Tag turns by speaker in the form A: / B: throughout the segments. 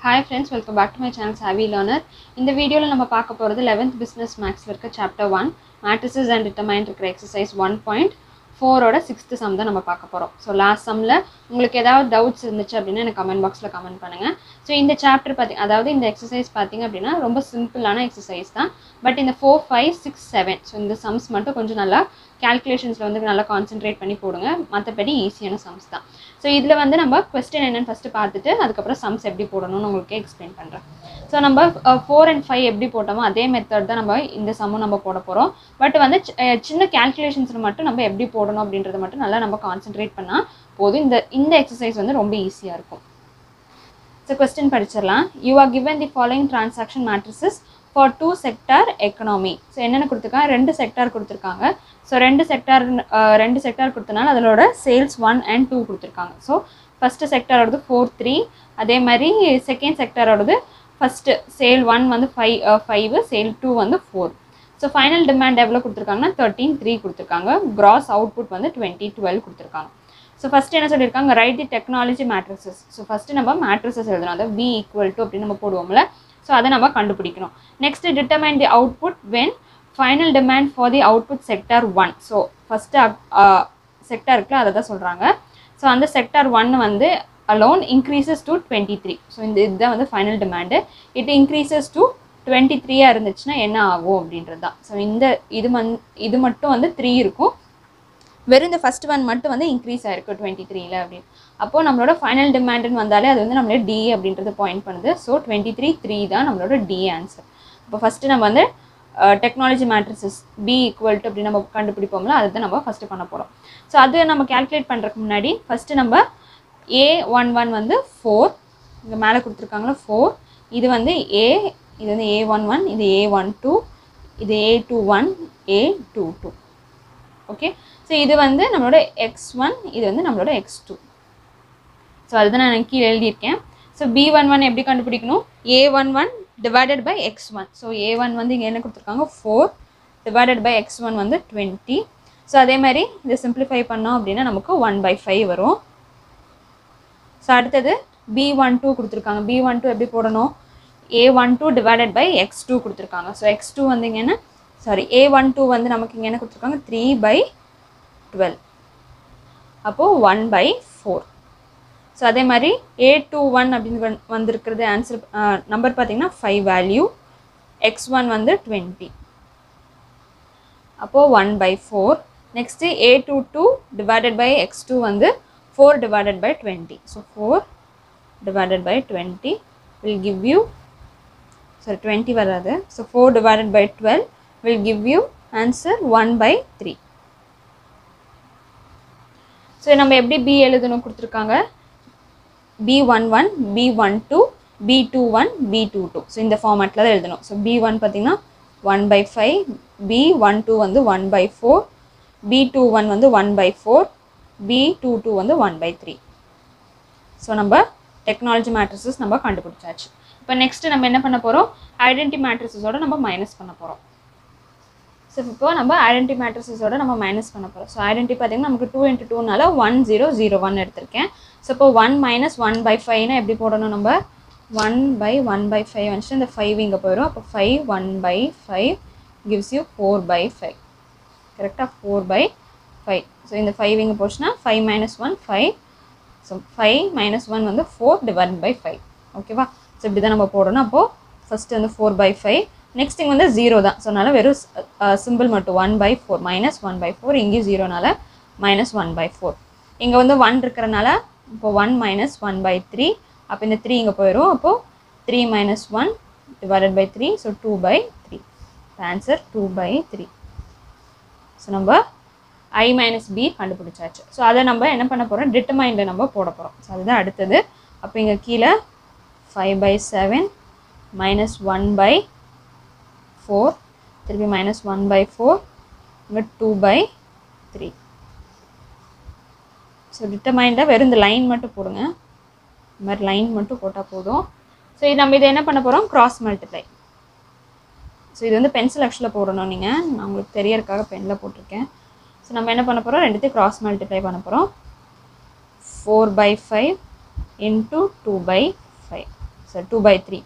A: Hi friends welcome back to my channel Saavi learner இந்த வீடியோவில் நம்ம பார்க்க போகிறது லெவன்த் பிஸ்னஸ் மேக்ஸில் இருக்க chapter one matrices and determinant இருக்கிற எக்ஸசைஸ் ஒன் பாயிண்ட் ஃபோரோட சிக்ஸ்த்து சம் தான் நம்ம பார்க்க போகிறோம் ஸோ லாஸ்ட் சம்மில் உங்களுக்கு ஏதாவது டவுட்ஸ் இருந்துச்சு அப்படின்னா எனக்கு கமெண்ட் பாக்ஸில் கமெண்ட் பண்ணுங்கள் ஸோ இந்த சாப்டர் பார்த்தி அதாவது இந்த எக்ஸசைஸ் பார்த்தீங்க அப்படின்னா ரொம்ப சிம்பிளான எக்ஸசைஸ் தான். பட் இந்த four five six seven so இந்த சம்ஸ் மட்டும் கொஞ்சம் நல்லா கேல்குலேஷன்ஸில் வந்து நல்லா கான்சென்ட்ரேட் பண்ணி போடுங்க. மற்றபடி ஈஸியான சம்ஸ் தான். ஸோ இதில் வந்து நம்ம கொஸ்டின் என்னென்னு ஃபஸ்ட்டு பார்த்துட்டு அதுக்கப்புறம் சம்ஸ் எப்படி போடணும்னு உங்களுக்கு எக்ஸ்பிளைன் பண்ணுறேன் ஸோ நம்ம ஃபோர் அண்ட் ஃபைவ் எப்படி போட்டோமோ அதே மெத்தட் தான் நம்ம இந்த சம்மும் நம்ம போட போகிறோம் பட் வந்து சின்ன கேல்குலேஷன்ஸில் மட்டும் நம்ம எப்படி போடணும் அப்படின்றத மட்டும் நல்லா நம்ம கான்சென்ட்ரேட் பண்ணால் போதும். இந்த இந்த எக்ஸசைஸ் வந்து ரொம்ப ஈஸியாக இருக்கும். So question படிச்சிடலாம் you are given the following transaction matrices for two sector economy so என்னென்ன கொடுத்துருக்காங்க? ரெண்டு செக்டார் கொடுத்துருக்காங்க. ஸோ ரெண்டு செக்டார் ரெண்டு செக்டார் கொடுத்தனால அதனோட சேல்ஸ் ஒன் அண்ட் டூ கொடுத்துருக்காங்க. ஸோ ஃபஸ்ட்டு செக்டாரோடது ஃபோர் த்ரீ அதே மாதிரி செகண்ட் செக்டாரோடது ஃபஸ்ட்டு சேல் ஒன் வந்து ஃபைவ் ஃபைவ் சேல் டூ வந்து ஃபோர் ஸோ ஃபைனல் டிமாண்ட் எவ்வளோ கொடுத்துருக்காங்கன்னா தேர்ட்டீன் த்ரீ கொடுத்துருக்காங்க. க்ராஸ் அவுட்புட் வந்து டுவெண்ட்டி டுவெல் கொடுத்துருக்காங்க. ஸோ ஃபஸ்ட்டு என்ன சொல்லியிருக்காங்க? Right the technology matrices so first நம்ம மேட்ரிசஸ் எழுதணும். அதை பி ஈக்குவல் டு அப்படின்னு நம்ம போடுவோம்ல. ஸோ அதை நம்ம கண்டுபிடிக்கணும். Next determinant the output when final demand for the output sector one so first sector இருக்குல்ல அதை தான் சொல்கிறாங்க ஸோ அந்த செக்டார் ஒன் வந்து alone increases to twenty three so இந்த இதுதான் வந்து final demand it increases to twenty த்ரீயாக இருந்துச்சுன்னா என்ன ஆகும் அப்படின்றது தான். ஸோ இந்த இது மந் இது மட்டும் வந்து த்ரீ இருக்கும். வெறும் இந்த ஃபஸ்ட் ஒன் மட்டும் வந்து இன்க்ரீஸ் ஆயிருக்கு டுவெண்ட்டி த்ரீல அப்படின்னு. அப்போ நம்மளோட ஃபைனல் டிமாண்டுன்னு வந்தாலே அது வந்து நம்மளோட டி அப்படின்றது பாயிண்ட் பண்ணுது. ஸோ டுவெண்ட்டி த்ரீ த்ரீ தான் நம்மளோட டி ஆன்சர் இப்போ ஃபஸ்ட்டு நம்ம வந்து technology matrices B equal to அப்படின்னு நம்ம கண்டுபிடிப்போம்ல அதை தான் நம்ம ஃபஸ்ட்டு பண்ண போகிறோம் ஸோ அது நம்ம கேல்குலேட் பண்ணுறதுக்கு முன்னாடி ஃபஸ்ட்டு நம்ம ஏ ஒன் ஒன் வந்து ஃபோர் இங்கே மேலே கொடுத்துருக்காங்களா ஃபோர் இது வந்து ஏ இது வந்து ஏ ஒன் ஒன் இது ஏ ஒன் டூ இது A two one A two two okay so இது வந்து நம்மளோட எக்ஸ் ஒன் இது வந்து நம்மளோட எக்ஸ் டூ ஸோ அதுதான் நான் கீழே எழுதியிருக்கேன். ஸோ பி ஒன் ஒன் எப்படி கண்டுபிடிக்கணும்? A one one divided by X one so A one வந்து இங்கே என்ன கொடுத்துருக்காங்க? Four divided by X one வந்து டுவெண்ட்டி ஸோ அதே மாதிரி இதை சிம்பிளிஃபை பண்ணோம் அப்படின்னா நமக்கு ஒன் பை ஃபைவ் வரும். ஸோ அடுத்தது பி ஒன் டூ கொடுத்துருக்காங்க. பி ஒன் டூ எப்படி போடணும்? A one two divided by X two கொடுத்துருக்காங்க. ஸோ எக்ஸ் டூ வந்து இங்கே என்ன? சாரி ஏ ஒன் டூ வந்து நமக்கு இங்கே என்ன கொடுத்துருக்காங்க? த்ரீ பை டுவெல் அப்போது ஒன் பை ஃபோர் ஸோ அதே மாதிரி ஏ டூ ஒன் அப்படின்னு வந் வந்திருக்கிறது ஆன்சர் நம்பர் பார்த்தீங்கன்னா ஃபைவ் வேல்யூ எக்ஸ் ஒன் வந்து டுவெண்ட்டி அப்போது one by four next A two two divided by X two வந்து four divided by twenty so four divided by twenty will give you sorry twenty வராது. So four divided by twelve will give you answer one by three so நம்ம எப்படி B எழுதணும் கொடுத்துருக்காங்க? B one one B one two B two one B two two so இந்த ஃபார்மேட்டில் தான் எழுதணும். So B one பார்த்தீங்கன்னா one by five B one two வந்து one by four B two one வந்து one by four B two two வந்து one by three so நம்ம technology matrices நம்ம கண்டுபிடிச்சாச்சு. இப்போ நெக்ஸ்ட்டு நம்ம என்ன பண்ண போகிறோம் ஐடென்டி மேட்ரிசஸோட நம்ம மைனஸ் பண்ண போகிறோம் ஸோ இப்போ நம்ம ஐடென்டி மேட்ரிசஸோட நம்ம மைனஸ் பண்ண போகிறோம் ஸோ ஐடென்டி பார்த்தீங்கன்னா நமக்கு டூ இன்ட்டு டூனால ஒன் ஜீரோ ஜீரோ ஒன் எடுத்திருக்கேன். ஸோ இப்போ ஒன் மைனஸ் ஒன் பை ஃபைவ்னா எப்படி போடணும் நம்ம? One by one by five வந்துச்சு இந்த ஃபைவ் இங்கே போயிடும் அப்போ five one by five gives you four by five கரெக்டாக ஃபோர் பை ஃபைவ் ஸோ இந்த ஃபைவ் இங்கே போச்சுன்னா five minus one five so five minus one வந்து ஃபோர் டிவைட் பை ஃபைவ் ஓகேவா ஸோ இப்படி தான் நம்ம போடணும். அப்போது ஃபஸ்ட்டு வந்து ஃபோர் பை ஃபைவ் நெக்ஸ்ட் இங்கே வந்து ஜீரோ தான். ஸோ அதனால் வெறும் சிம்பிள் மட்டும் one by four minus one by four இங்கேயும் ஜீரோனால மைனஸ் ஒன் பை ஃபோர் இங்கே வந்து ஒன் இருக்கிறனால இப்போ one minus one by three அப்போ இந்த த்ரீ இங்கே போயிடும் அப்போது three minus one divided by three so two by three answer two by three so நம்ம ஐ மைனஸ் பி கண்டுபிடிச்சாச்சு. ஸோ அதை நம்ம என்ன பண்ண போகிறோம் டிட்டமைண்டில் நம்ம போட போகிறோம் ஸோ அதுதான் அடுத்தது. அப்போ இங்கே கீழே five by seven minus one by four திருப்பி மைனஸ் ஒன் பை ஃபோர் இங்கே டூ பை த்ரீ ஸோ டிட்டர்மைண்டில் வெறும் இந்த லைன் மட்டும் போடுங்க. இந்த மாதிரி லைன் மட்டும் போட்டால் போதும். ஸோ இது நம்ம இதை என்ன பண்ண போகிறோம் கிராஸ் மல்டிப்ளை ஸோ இது வந்து பென்சில் ஆக்சுவலாக போடணும் நீங்கள் நான் உங்களுக்கு தெரியறதுக்காக பெனில் போட்டிருக்கேன். ஸோ நம்ம என்ன பண்ண போகிறோம் ரெண்டுத்தையும் கிராஸ் மல்டிப்ளை பண்ண போகிறோம் four by five into two by five so two by three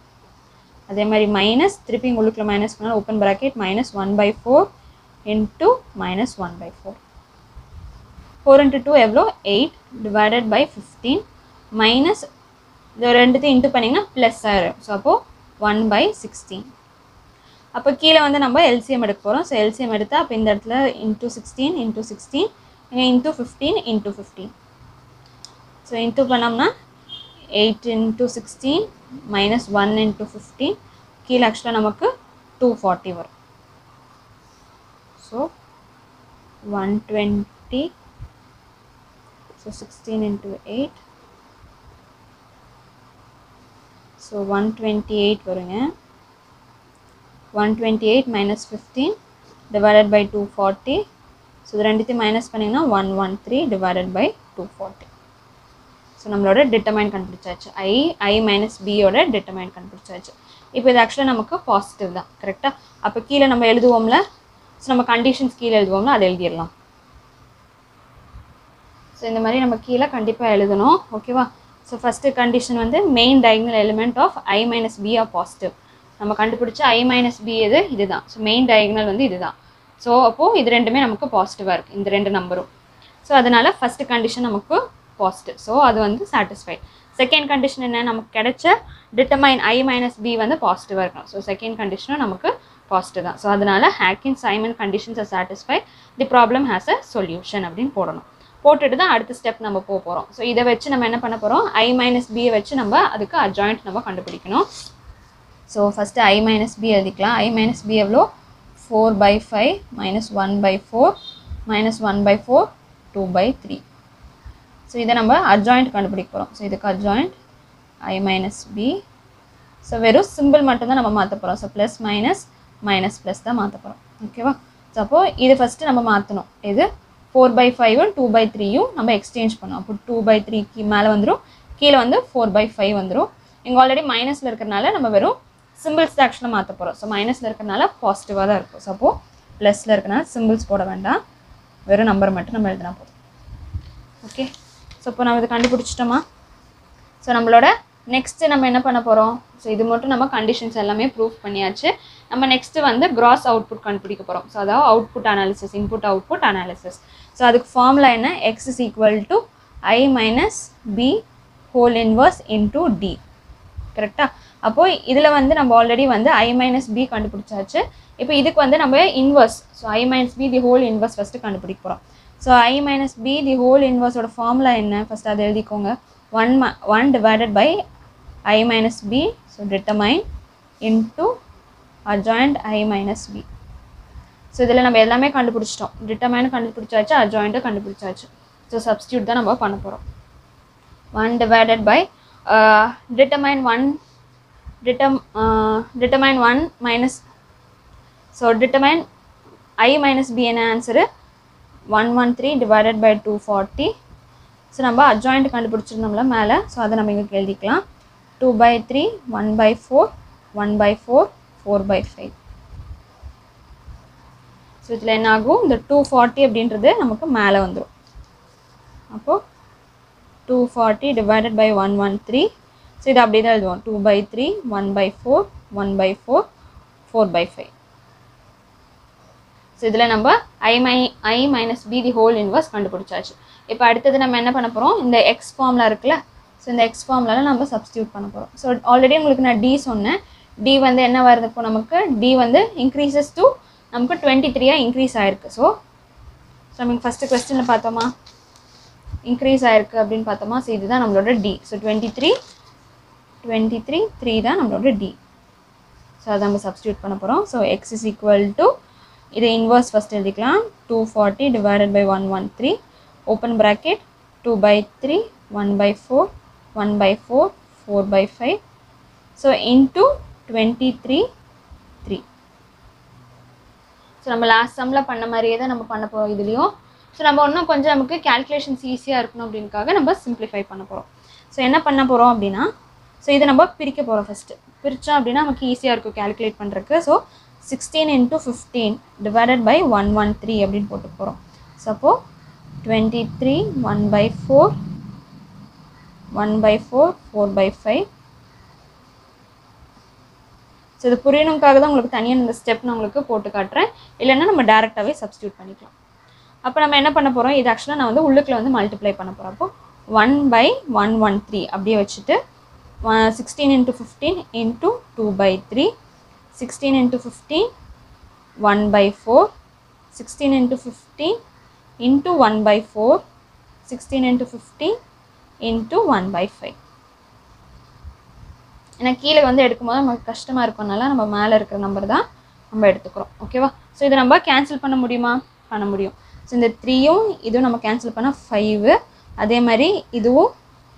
A: அதே மாதிரி மைனஸ் திருப்பி உங்களுக்குள்ள மைனஸ் பண்ணால் open bracket minus one by four into minus one by four four into two எவ்வளோ? Eight divided by fifteen minus இது ரெண்டுத்தையும் into பண்ணிங்கன்னா plus ஆயிரும். ஸோ அப்போது ஒன் பை சிக்ஸ்டீன் அப்போ கீழே வந்து நம்ம எல்சிஎம் எடுக்க போகிறோம் ஸோ எல்சிஎம் எடுத்தால் அப்போ இந்த இடத்துல இன்ட்டு சிக்ஸ்டீன் இன்ட்டு சிக்ஸ்டீன் இங்கே into fifteen into fifteen so into பண்ணோம்னா eight into sixteen minus one into fifteen கீழே ஆக்சுவலாக நமக்கு டூ ஃபார்ட்டி வரும். So one twenty so sixteen into eight so one twenty eight வருங்க. One twenty eight minus fifteen divided by two forty so இது ரெண்டுத்தையும் minus பண்ணிங்கன்னா one one three divided by two forty so நம்மளோட determinant கண்டுபிடிச்சாச்சு. I I minus பியோட determine கண்டுபிடிச்சாச்சு. இப்போ இது ஆக்சுவலாக நமக்கு பாசிட்டிவ் தான் கரெக்டாக அப்போ கீழே நம்ம எழுதுவோம்ல? ஸோ நம்ம கண்டிஷன்ஸ் கீழே எழுதுவோம்ல அதை எழுதிடலாம். ஸோ இந்த மாதிரி நம்ம கீழே கண்டிப்பாக எழுதணும் ஓகேவா ஸோ ஃபஸ்ட்டு கண்டிஷன் வந்து main diagonal element of I minus B are positive நம்ம கண்டுபிடிச்ச ஐ மைனஸ் பி எது? இதுதான். ஸோ மெயின் டயக்னல் வந்து இதுதான். ஸோ அப்போது இது ரெண்டுமே நமக்கு பாசிட்டிவாக இருக்குது இந்த ரெண்டு நம்பரும் ஸோ அதனால் ஃபஸ்ட்டு கண்டிஷன் நமக்கு பாசிட்டிவ் ஸோ அது வந்து சாட்டிஸ்ஃபைட் செகண்ட் கண்டிஷன் என்ன? நமக்கு கிடைச்ச டிட்டமைன் ஐ மைனஸ் பி வந்து பாசிட்டிவாக இருக்கணும். ஸோ செகண்ட் கண்டிஷனும் நமக்கு பாசிட்டிவ் தான். ஸோ அதனால் Hawkins Simon conditions are satisfy the problem has a solution அப்படின்னு போடணும். போட்டுட்டு தான் அடுத்த ஸ்டெப் நம்ம போக போகிறோம் ஸோ இதை வச்சு நம்ம என்ன பண்ண போகிறோம் ஐ மைனஸ் பியை வச்சு நம்ம அதுக்கு அஜாயிண்ட் நம்ம கண்டுபிடிக்கணும். So first I minus B எழுதிக்கலாம். ஐ மைனஸ் பி எவ்வளோ? Four by five minus one by four minus one by four two by three so இதை நம்ம அட்ஜாயிண்ட் கண்டுபிடிக்க போகிறோம் ஸோ இதுக்கு adjoint I minus B so வெறும் சிம்பிள் மட்டும்தான் நம்ம மாற்ற போகிறோம் so plus minus minus plus தான் மாற்ற போகிறோம் ஓகேவா ஸோ அப்போது இது ஃபஸ்ட்டு நம்ம மாற்றணும் இது ஃபோர் பை ஃபைவும் டூ பை த்ரீயும் நம்ம எக்ஸ்சேஞ்ச் பண்ணோம் அப்போ டூ பை த்ரீக்கு மேலே வந்துடும் கீழே வந்து ஃபோர் பை ஃபைவ் வந்துடும் இங்கே ஆல்ரெடி மைனஸில் இருக்கிறனால நம்ம வெறும் சிம்பிள்ஸ் தான் ஆக்சுவலாக மாற்ற போகிறோம் ஸோ மைனஸில் இருக்கிறனால பாசிட்டிவாக தான் இருக்கும். ஸோ அப்போது ப்ளஸில் இருக்கிறனால சிம்பிள்ஸ் போட வேண்டாம். வெறும் நம்பர் மட்டும் நம்ம எழுதினா போதும். ஓகே ஸோ இப்போ நம்ம இதை கண்டுபிடிச்சிட்டோமா? ஸோ நம்மளோட நெக்ஸ்ட்டு நம்ம என்ன பண்ண போகிறோம் ஸோ இது மட்டும் நம்ம கண்டிஷன்ஸ் எல்லாமே ப்ரூஃப் பண்ணியாச்சு. நம்ம நெக்ஸ்ட்டு வந்து கிராஸ் அவுட்புட் கண்டுபிடிக்க போகிறோம் ஸோ அதாவது output analysis input output analysis so அதுக்கு ஃபார்முலா என்ன? X is equal to I minus B whole inverse into D கரெக்டாக அப்போது இதில் வந்து நம்ம ஆல்ரெடி வந்து ஐ மைனஸ் பி கண்டுபிடிச்சாச்சு. இப்போ இதுக்கு வந்து நம்ம inverse so I minus B the whole inverse first கண்டுபிடிக்க போகிறோம் so I minus B the whole இன்வர்ஸோட formula என்ன? ஃபஸ்ட் அதை எழுதிக்கோங்க. ஒன் ம one divided by I minus B so determinant into adjoint I minus B so இதில் நம்ம எல்லாமே கண்டுபிடிச்சிட்டோம். டிட்டமைன் கண்டுபிடிச்சாச்சு அஜாயிண்ட்டும் கண்டுபிடிச்சாச்சு. ஸோ சப்ஸ்டியூட் தான் நம்ம பண்ண போகிறோம் one divided by determinant one டிட்டம் determinant one minus so determinant I minus B என்ன answer one one three divided by two forty so நம்ம அட்ஜாயிண்ட் கண்டுபிடிச்சிருந்தோம்ல மேலே. ஸோ அதை நம்ம இங்கே எழுதிக்கலாம். Two by three one by four one by four four by five so இதில் என்ன ஆகும்? இந்த டூ ஃபார்ட்டி அப்படின்றது நமக்கு மேலே வந்துடும் அப்போது two forty divided by one one three so இது அப்படியே தான் எழுதுவோம். Two by three one by four one by four four by five so இதில் நம்ம I my I minus B the whole inverse கண்டுபிடிச்சாச்சு. இப்போ அடுத்தது நம்ம என்ன பண்ண போகிறோம் இந்த எக்ஸ் ஃபார்மில் இருக்குல்ல? ஸோ இந்த எக்ஸ் ஃபார்ம்லாம் நம்ம சப்ஸ்டியூட் பண்ண போகிறோம் ஸோ ஆல்ரெடி உங்களுக்கு நான் டி சொன்னேன். டி வந்து என்ன வருது இப்போ நமக்கு? டி வந்து இன்க்ரீசஸ் டூ நமக்கு டுவெண்ட்டி த்ரீயாக இன்க்ரீஸ் ஆயிருக்கு. ஸோ ஸோ நமக்கு ஃபஸ்ட்டு கொஸ்டினில் பார்த்தோமா? இன்க்ரீஸ் ஆயிருக்கு அப்படின்னு பார்த்தோமா? ஸோ இதுதான் நம்மளோட D so twenty three twenty three three தான் நம்மளோட டி ஸோ அதை நம்ம சப்ஸ்டியூட் பண்ண போகிறோம் so X is equal to இது இன்வர்ஸ் ஃபஸ்ட் எழுதிக்கலாம். Two forty divided by one one three open bracket two by three one by four one by four four by five so into twenty three three so நம்ம last சம்மில் பண்ண மாதிரியே தான் நம்ம பண்ண போகிறோம் இதுலேயும். ஸோ நம்ம இன்னும் கொஞ்சம் நமக்கு கேல்குலேஷன்ஸ் ஈஸியாக இருக்கணும் அப்படின்னுக்காக நம்ம சிம்பிளிஃபை பண்ண போகிறோம் ஸோ என்ன பண்ண போகிறோம் அப்படின்னா ஸோ இதை நம்ம பிரிக்க போகிறோம் ஃபஸ்ட்டு பிரித்தோம் அப்படின்னா நமக்கு ஈஸியாக இருக்கும் கேல்குலேட் பண்ணுறதுக்கு so sixteen into fifteen divided by one one three அப்படின்னு போட்டு போகிறோம் சப்போ twenty three one by four one by four four by five so இது புரியணுக்காக தான் உங்களுக்கு தனியாக இந்த ஸ்டெப் நான் உங்களுக்கு போட்டு காட்டுறேன். இல்லைன்னா நம்ம டேரெக்டாகவே சப்ஸ்டியூட் பண்ணிக்கலாம். அப்போ நம்ம என்ன பண்ண போகிறோம் இது ஆக்சுவலாக நான் வந்து உள்ளுக்கில் வந்து மல்டிப்ளை பண்ண போகிறோம் அப்போ one by one one three அப்படியே வச்சுட்டு sixteen into fifteen into two by three sixteen into fifteen one by four sixteen into fifteen into one by four sixteen into fifteen into one by five ஏன்னா கீழே வந்து எடுக்கும்போது நமக்கு கஷ்டமாக இருக்கறனால நம்ம மேலே இருக்கிற நம்பர் தான் நம்ம எடுத்துக்கிறோம். ஓகேவா ஸோ இதை நம்ம கேன்சல் பண்ண முடியுமா? பண்ண முடியும். ஸோ இந்த த்ரீயும் இதுவும் நம்ம கேன்சல் பண்ணால் ஃபைவு அதே மாதிரி இதுவும்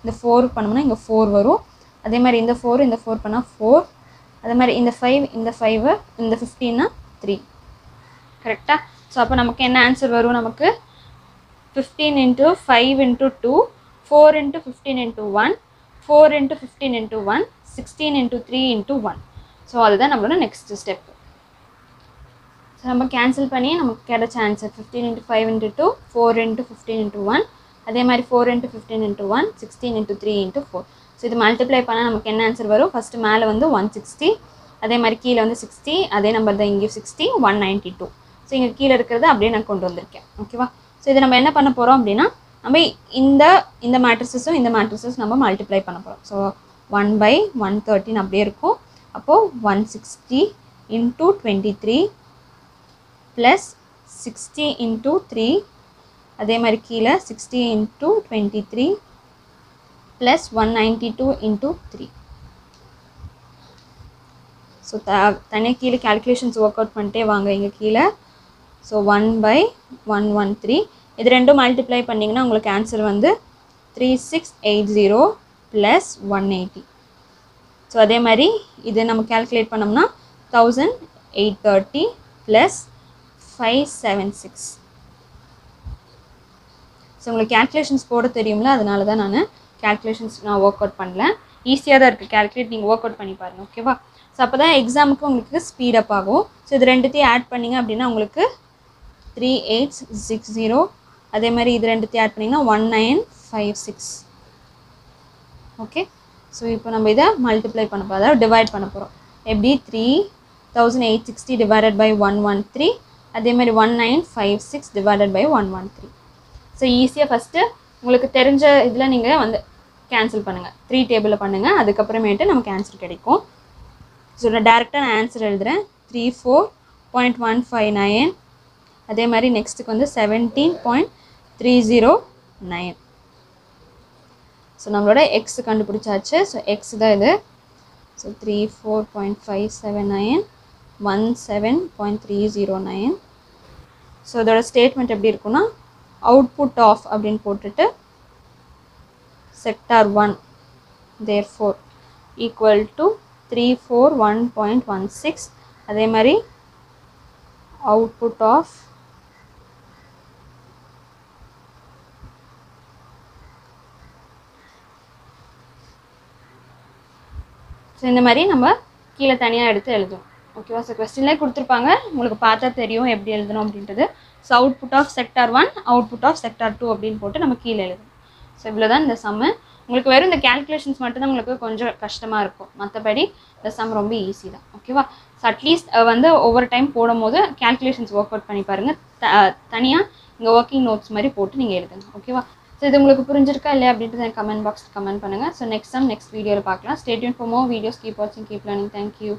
A: இந்த ஃபோர் பண்ணோம்னா இங்கே ஃபோர் வரும். அதே மாதிரி இந்த ஃபோர் இந்த ஃபோர் பண்ணால் ஃபோர் அதே மாதிரி இந்த ஃபைவ் இந்த ஃபைவு இந்த ஃபிஃப்டீன்னா த்ரீ கரெக்டாக ஸோ அப்போ நமக்கு என்ன ஆன்சர் வரும் நமக்கு? Fifteen into five into two four into fifteen into one four into fifteen into one sixteen into three into one so அதுதான் நம்மளோட நெக்ஸ்ட் ஸ்டெப் ஸோ நம்ம கேன்சல் பண்ணி நமக்கு கிடைச்ச answer fifteen into five into two four into fifteen into one அதே மாதிரி four into fifteen into one sixteen into three into four so இது multiply பண்ணால் நமக்கு என்ன ஆன்சர் வரும்? ஃபஸ்ட்டு மேலே வந்து ஒன் சிக்ஸ்டி அதே மாதிரி கீழே வந்து சிக்ஸ்டி அதே நம்பர் தான் இங்கே sixty one ninety two so இங்கே கீழே இருக்கிறது அப்படியே நான் கொண்டு வந்திருக்கேன். ஓகேவா ஸோ இதை நம்ம என்ன பண்ண போகிறோம் அப்படின்னா நம்ம இந்த இந்த மேட்ரிசஸும் இந்த மேட்ரிஸஸும் நம்ம மல்டிப்ளை பண்ண போகிறோம் so one by one thirteen அப்படியே இருக்கும். அப்போது one sixty into twenty three plus sixty into three அதே மாதிரி கீழே sixty into twenty three plus one ninety two into three so த தனியாக கீழே கேல்குலேஷன்ஸ் ஒர்க் அவுட் பண்ணிட்டே வாங்க இங்கே கீழே. So one by one one three இது ரெண்டும் மல்டிப்ளை பண்ணிங்கன்னா உங்களுக்கு ஆன்சர் வந்து three six eight zero plus one eighty so அதே மாதிரி இது நம்ம கேல்குலேட் பண்ணோம்னா thousand eight thirty plus five seven six so உங்களுக்கு கேல்குலேஷன்ஸ் போட தெரியும்ல அதனால தான் நான் கேல்குலேஷன்ஸ் நான் ஒர்க் அவுட் பண்ணல. ஈஸியாக தான் இருக்குது கேல்குலேட் நீங்கள் ஒர்க் அவுட் பண்ணி பாருங்கள் ஓகேவா ஸோ அப்போ தான் எக்ஸாமுக்கு உங்களுக்கு ஸ்பீடப் ஆகும். ஸோ இது ரெண்டுத்தையும் ஆட் பண்ணிங்க அப்படின்னா உங்களுக்கு த்ரீ எயிட் சிக்ஸ் ஜீரோ அதே மாதிரி இது ரெண்டுத்தையும் ஆட் பண்ணிங்கன்னா one nine five six okay so இப்போ நம்ம இதை மல்டிப்ளை பண்ண போகிறோம் அதாவது டிவைட் பண்ண போகிறோம் எப்படி? Three thousand eight sixty divided by one one three அதே மாதிரி one nine five six divided by one one three so ஈஸியாக ஃபஸ்ட்டு உங்களுக்கு தெரிஞ்ச இதில் நீங்கள் வந்து கேன்சல் பண்ணுங்கள் த்ரீ டேபிளில் பண்ணுங்கள் அதுக்கப்புறமேட்டு நமக்கு ஆன்சர் கிடைக்கும். ஸோ நான் டேரெக்டாக நான் ஆன்சர் எழுதுகிறேன் three four point one five nine அதே மாதிரி நெக்ஸ்ட்டுக்கு வந்து seventeen point three zero nine so நம்மளோட எக்ஸ் கண்டுபிடிச்சாச்சு. ஸோ எக்ஸ் தான் இது. So three four point five seven nine one seven point three zero nine so இதோட ஸ்டேட்மெண்ட் எப்படி இருக்குன்னா அவுட்புட் ஆஃப் அப்படின்னு போட்டுட்டு sector one there four equal to three four one point one six அதே மாதிரி output of so இந்த மாதிரி நம்ம கீழே தனியாக எடுத்து எழுதுவோம். ஓகேவா ஸோ கொஸ்டின்லேயே கொடுத்துருப்பாங்க. உங்களுக்கு பார்த்தா தெரியும் எப்படி எழுதணும் அப்படின்றது. So output of sector one output of sector two அப்படின்னு போட்டு நம்ம கீழே எழுதணும். ஸோ இவ்வளோ தான் இந்த சம்மு உங்களுக்கு வெறும் இந்த கேல்குலேஷன்ஸ் மட்டும்தான் உங்களுக்கு கொஞ்சம் கஷ்டமாக இருக்கும். மற்றபடி இந்த சம் ரொம்ப ஈஸி தான். ஓகேவா ஸோ அட்லீஸ்ட் வந்து ஒவ்வொரு டைம் போடும் போது கேல்குலேஷன்ஸ் ஒர்க் அவுட் பண்ணி பாருங்கள் த தனியாக இங்கே ஒர்க்கிங் நோட்ஸ் மாதிரி போட்டு நீங்கள் எழுதுங்க ஓகேவா ஸோ இது உங்களுக்கு புரிஞ்சிருக்கா இல்லையா அப்படின்றது எனக்கு கமெண்ட் பாக்ஸில் கமெண்ட் பண்ணுங்கள் ஸோ நெக்ஸ்ட் சம் நெக்ஸ்ட் வீடியோவில் பார்க்கலாம். Stay tuned for more videos keep வாட்சிங் கீப் லேர்னிங் தேங்க்யூ